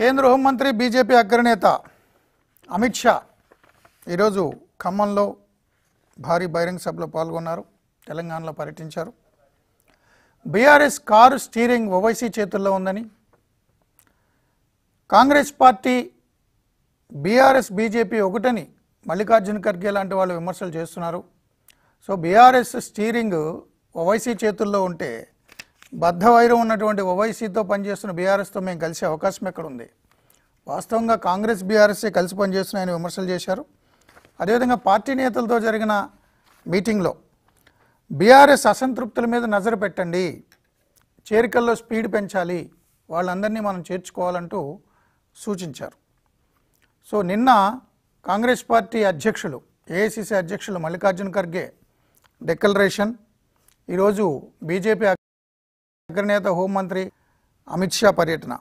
కేంద్ర హోంమంత్రి బీజేపీ అగ్రనేత అమిత్ షా ఈరోజు ఖమ్మంలో భారీ బహిరంగ సభలో పాల్గొన్నారు. తెలంగాణలో పర్యటించారు. బీఆర్ఎస్ కారు స్టీరింగ్ ఓవైసీ చేతుల్లో ఉందని కాంగ్రెస్ పార్టీ బీఆర్ఎస్ బీజేపీ ఒకటని మల్లికార్జున ఖర్గే లాంటి వాళ్ళు విమర్శలు చేస్తున్నారు. సో బీఆర్ఎస్ స్టీరింగ్ ఓవైసీ చేతుల్లో ఉంటే బద్ధవైరం ఉన్నటువంటి ఓవైసీతో పనిచేస్తున్న బీఆర్ఎస్తో మేము కలిసే అవకాశం ఎక్కడుంది? వాస్తవంగా కాంగ్రెస్ బీఆర్ఎస్ఏ కలిసి పనిచేస్తున్నాయని విమర్శలు చేశారు. అదేవిధంగా పార్టీ నేతలతో జరిగిన మీటింగ్లో బీఆర్ఎస్ అసంతృప్తుల మీద నజరు పెట్టండి. చేరికల్లో స్పీడ్ పెంచాలి. వాళ్ళందరినీ మనం చేర్చుకోవాలంటూ సూచించారు. సో నిన్న కాంగ్రెస్ పార్టీ అధ్యక్షులు ఏఐసిసి అధ్యక్షులు మల్లికార్జున ఖర్గే డెక్లరేషన్. ఈరోజు బీజేపీ అగ్రనేత హోంమంత్రి అమిత్ షా పర్యటన.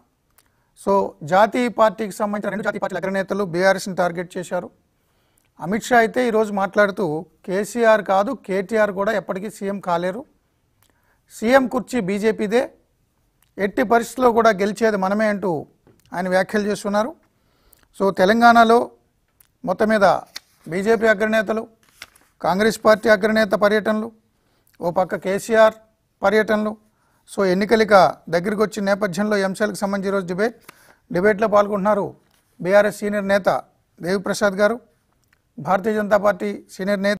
సో జాతీయ పార్టీకి సంబంధించిన రెండు జాతీయ పార్టీల అగ్రనేతలు బీఆర్ఎస్ని టార్గెట్ చేశారు. అమిత్ షా అయితే ఈరోజు మాట్లాడుతూ కేసీఆర్ కాదు కేటీఆర్ కూడా ఎప్పటికీ సీఎం కాలేరు. సీఎం కుర్చీ బీజేపీదే. ఎట్టి పరిస్థితుల్లో కూడా గెలిచేది మనమే అంటూ ఆయన వ్యాఖ్యలు చేస్తున్నారు. సో తెలంగాణలో మొత్తం మీద బీజేపీ అగ్రనేతలు కాంగ్రెస్ పార్టీ అగ్రనేత పర్యటనలు ఓ పక్క కేసీఆర్ పర్యటనలు సో ఎన్నికలిక దగ్గరికి వచ్చిన నేపథ్యంలో ఈ అంశాలకు సంబంధించి ఈరోజు డిబేట్. డిబేట్లో పాల్గొంటున్నారు బీఆర్ఎస్ సీనియర్ నేత దేవిప్రసాద్ గారు భారతీయ జనతా పార్టీ సీనియర్ నేత